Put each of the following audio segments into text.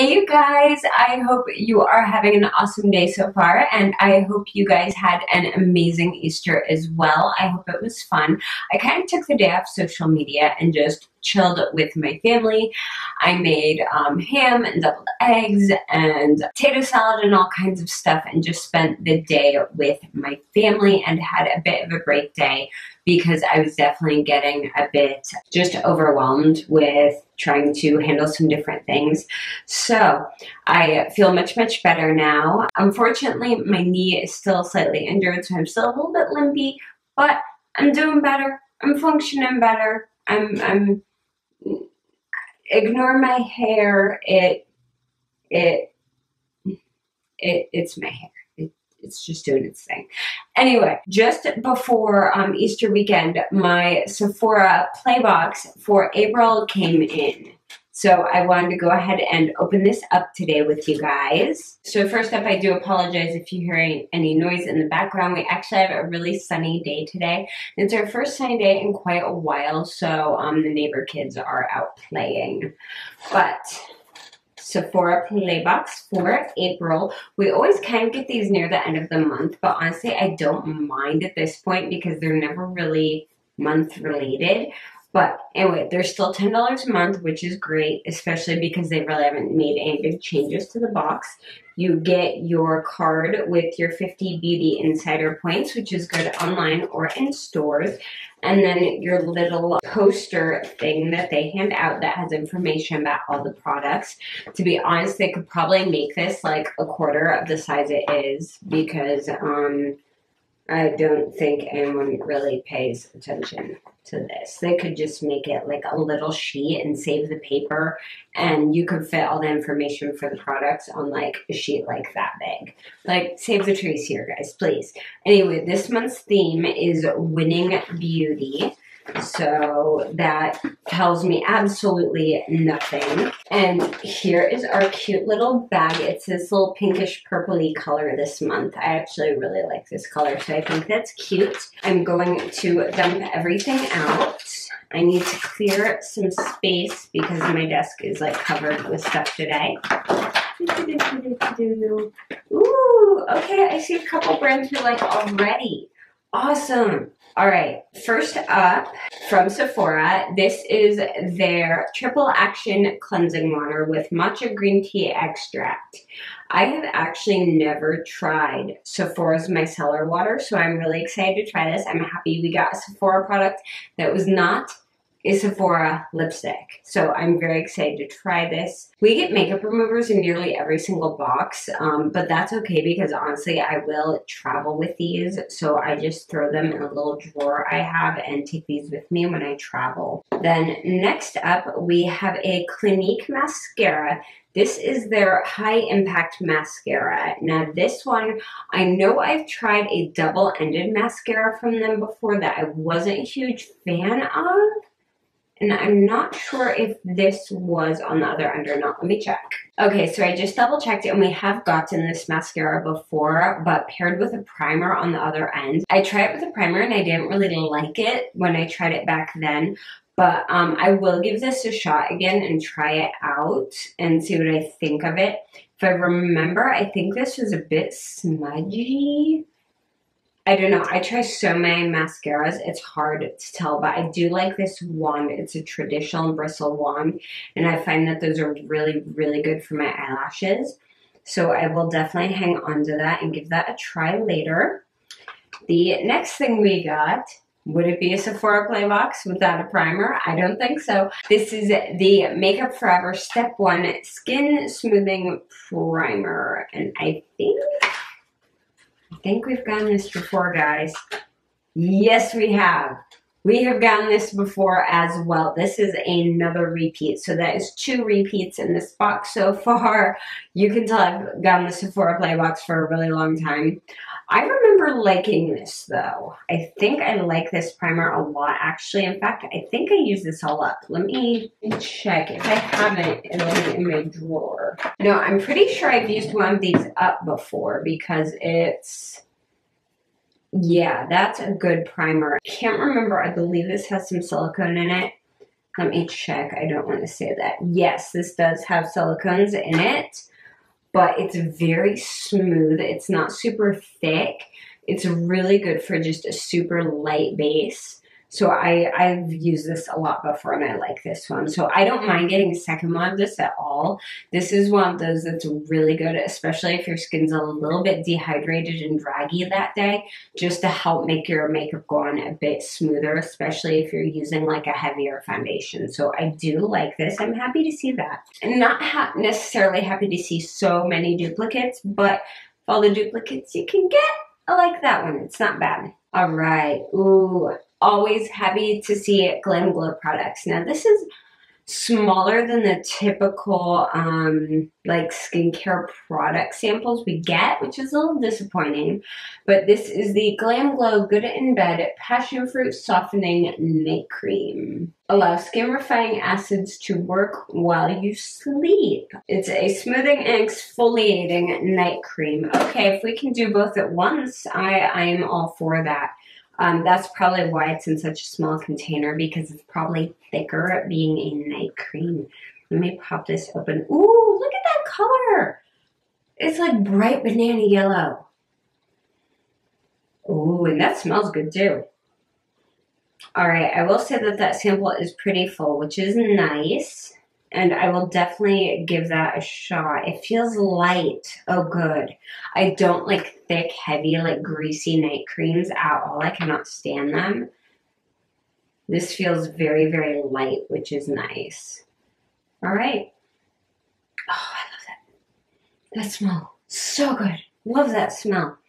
Hey you guys, I hope you are having an awesome day so far and I hope you guys had an amazing Easter as well. I hope it was fun. I kind of took the day off social media and just chilled with my family. I made um, ham and deviled eggs and potato salad and all kinds of stuff and just spent the day with my family and had a bit of a great day because I was definitely getting a bit just overwhelmed with trying to handle some different things. So I feel much, much better now. Unfortunately, my knee is still slightly injured, so I'm still a little bit limpy, but I'm doing better. I'm functioning better. I'm, I'm, ignore my hair. It, it, it, it's my hair it's just doing its thing. Anyway, just before um, Easter weekend, my Sephora Playbox for April came in. So I wanted to go ahead and open this up today with you guys. So first up, I do apologize if you hear any noise in the background. We actually have a really sunny day today. It's our first sunny day in quite a while, so um, the neighbor kids are out playing. But Sephora Playbox for April. We always kind of get these near the end of the month, but honestly, I don't mind at this point because they're never really month related. But anyway, they're still $10 a month, which is great, especially because they really haven't made any big changes to the box. You get your card with your 50 Beauty Insider points, which is good online or in stores and then your little poster thing that they hand out that has information about all the products. To be honest, they could probably make this like a quarter of the size it is because um, I don't think anyone really pays attention to this. They could just make it like a little sheet and save the paper, and you could fit all the information for the products on like a sheet like that big. Like, save the trees here, guys, please. Anyway, this month's theme is winning beauty. So that tells me absolutely nothing. And here is our cute little bag. It's this little pinkish purpley color this month. I actually really like this color, so I think that's cute. I'm going to dump everything out. I need to clear some space because my desk is like covered with stuff today. Ooh, okay, I see a couple brands we like already. Awesome. All right, first up from Sephora, this is their Triple Action Cleansing Water with matcha green tea extract. I have actually never tried Sephora's micellar water, so I'm really excited to try this. I'm happy we got a Sephora product that was not a Sephora lipstick. So I'm very excited to try this. We get makeup removers in nearly every single box, um, but that's okay because honestly, I will travel with these. So I just throw them in a little drawer I have and take these with me when I travel. Then next up, we have a Clinique mascara. This is their high impact mascara. Now this one, I know I've tried a double ended mascara from them before that I wasn't a huge fan of and I'm not sure if this was on the other end or not. Let me check. Okay, so I just double checked it and we have gotten this mascara before, but paired with a primer on the other end. I tried it with a primer and I didn't really like it when I tried it back then, but um, I will give this a shot again and try it out and see what I think of it. If I remember, I think this was a bit smudgy. I don't know. I try so many mascaras. It's hard to tell, but I do like this wand. It's a traditional bristle wand, and I find that those are really, really good for my eyelashes. So I will definitely hang on to that and give that a try later. The next thing we got, would it be a Sephora Play Box without a primer? I don't think so. This is the Makeup Forever Step 1 Skin Smoothing Primer, and I think think we've gotten this before, guys. Yes, we have. We have gotten this before as well. This is another repeat. So that is two repeats in this box so far. You can tell I've gotten the Sephora Play box for a really long time. I remember liking this though. I think I like this primer a lot actually. In fact, I think I use this all up. Let me check. If I haven't, in my drawer. No, I'm pretty sure I've used one of these up before because it's yeah, that's a good primer. Can't remember. I believe this has some silicone in it. Let me check. I don't want to say that. Yes, this does have silicones in it, but it's very smooth. It's not super thick. It's really good for just a super light base. So I, I've used this a lot before and I like this one. So I don't mind getting a second one of this at all. This is one of those that's really good, especially if your skin's a little bit dehydrated and draggy that day, just to help make your makeup go on a bit smoother, especially if you're using like a heavier foundation. So I do like this. I'm happy to see that. And not ha necessarily happy to see so many duplicates, but all the duplicates you can get, I like that one. It's not bad. All right. Ooh, always happy to see Glam Glow products. Now this is smaller than the typical um, like skincare product samples we get, which is a little disappointing. But this is the Glam Glow Good in Bed Passion Fruit Softening Night Cream. Allow skin refining acids to work while you sleep. It's a smoothing and exfoliating night cream. Okay, if we can do both at once, I, I am all for that. Um, that's probably why it's in such a small container because it's probably thicker being a night cream. Let me pop this open. Ooh, look at that color. It's like bright banana yellow. Ooh, and that smells good too. All right, I will say that that sample is pretty full, which is nice and I will definitely give that a shot. It feels light. Oh, good. I don't like thick, heavy, like greasy night creams at all. I cannot stand them. This feels very, very light, which is nice. All right. Oh, I love that. That smell. So good. Love that smell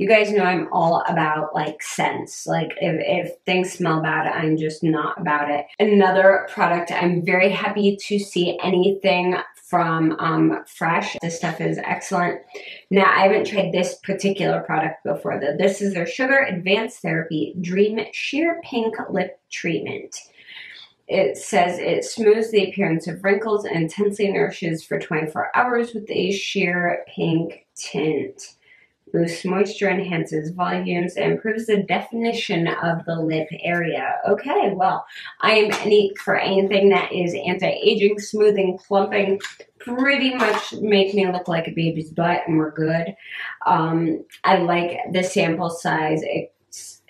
you guys know I'm all about like scents. Like if, if things smell bad, I'm just not about it. Another product I'm very happy to see anything from um, Fresh. This stuff is excellent. Now, I haven't tried this particular product before though. This is their Sugar Advanced Therapy Dream Sheer Pink Lip Treatment. It says it smooths the appearance of wrinkles and intensely nourishes for 24 hours with a sheer pink tint boosts moisture, enhances volumes, and improves the definition of the lip area. Okay, well, I am any for anything that is anti-aging, smoothing, plumping, pretty much make me look like a baby's butt, and we're good. Um, I like the sample size. It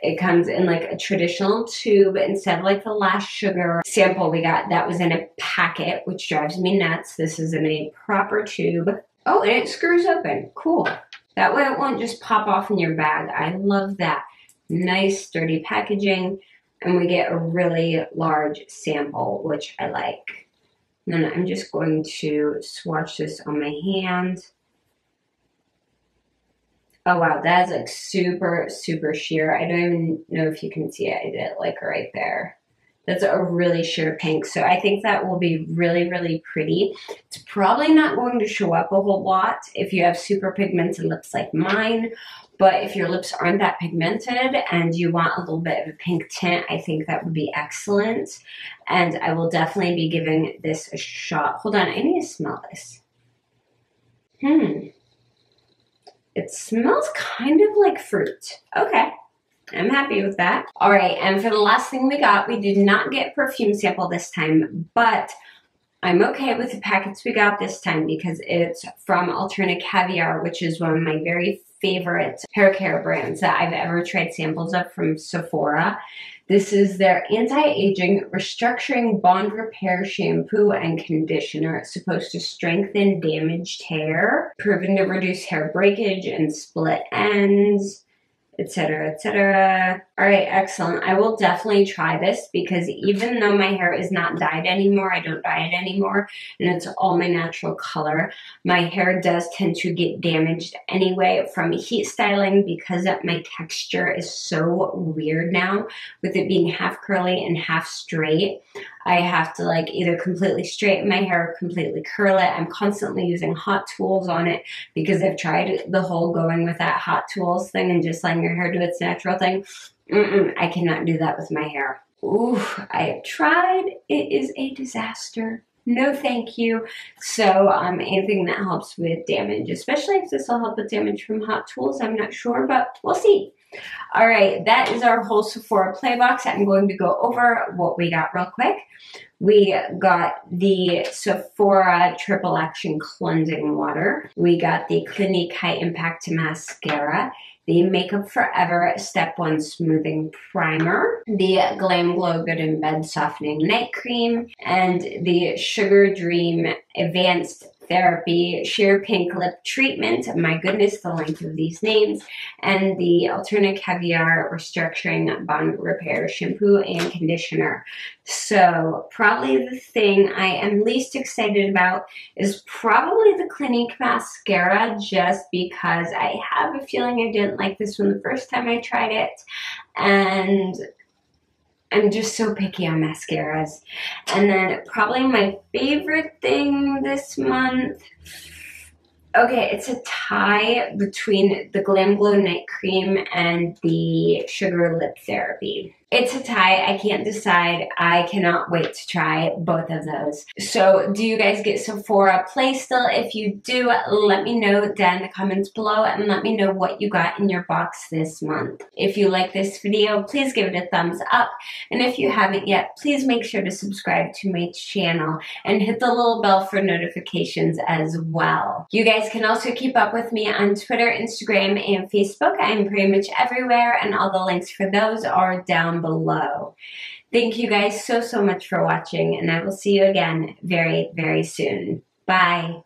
it comes in like a traditional tube instead of like the last sugar sample we got that was in a packet which drives me nuts this is in a proper tube oh and it screws open cool that way it won't just pop off in your bag. I love that. Nice sturdy packaging and we get a really large sample, which I like. And then I'm just going to swatch this on my hand. Oh wow, that is like super, super sheer. I don't even know if you can see it. I did it like right there. That's a really sheer pink. So I think that will be really, really pretty. It's probably not going to show up a whole lot if you have super pigmented lips like mine. But if your lips aren't that pigmented and you want a little bit of a pink tint, I think that would be excellent. And I will definitely be giving this a shot. Hold on, I need to smell this. Hmm. It smells kind of like fruit. Okay. I'm happy with that. All right, and for the last thing we got, we did not get perfume sample this time, but I'm okay with the packets we got this time because it's from Alterna Caviar, which is one of my very favorite hair care brands that I've ever tried samples of from Sephora. This is their anti-aging restructuring bond repair shampoo and conditioner. It's supposed to strengthen damaged hair, proven to reduce hair breakage and split ends, etc., etc. All right, excellent. I will definitely try this because even though my hair is not dyed anymore, I don't dye it anymore, and it's all my natural color, my hair does tend to get damaged anyway from heat styling because my texture is so weird now with it being half curly and half straight. I have to like either completely straighten my hair or completely curl it. I'm constantly using hot tools on it because I've tried the whole going with that hot tools thing and just letting your hair do its natural thing. Mm-mm, I cannot do that with my hair. Ooh, I have tried. It is a disaster. No, thank you. So, um, anything that helps with damage, especially if this will help with damage from hot tools, I'm not sure, but we'll see. All right, that is our whole Sephora Playbox. I'm going to go over what we got real quick. We got the Sephora Triple Action Cleansing Water. We got the Clinique High Impact Mascara the Makeup Forever Step 1 Smoothing Primer, the Glam Glow Good in Bed Softening Night Cream, and the Sugar Dream Advanced Therapy Sheer Pink Lip Treatment. My goodness, the length of these names. And the Alterna Caviar Restructuring Bond Repair Shampoo and Conditioner. So, probably the thing I am least excited about is probably the Clinique Mascara, just because I have a feeling I didn't like this one the first time I tried it. And I'm just so picky on mascaras. And then probably my favorite thing this month. Okay, it's a tie between the Glam Glow Night Cream and the Sugar Lip Therapy. It's a tie. I can't decide. I cannot wait to try both of those. So do you guys get Sephora Play still? If you do, let me know down in the comments below and let me know what you got in your box this month. If you like this video, please give it a thumbs up. And if you haven't yet, please make sure to subscribe to my channel and hit the little bell for notifications as well. You guys can also keep up with me on Twitter, Instagram, and Facebook. I'm pretty much everywhere and all the links for those are below. Thank you guys so, so much for watching, and I will see you again very, very soon. Bye.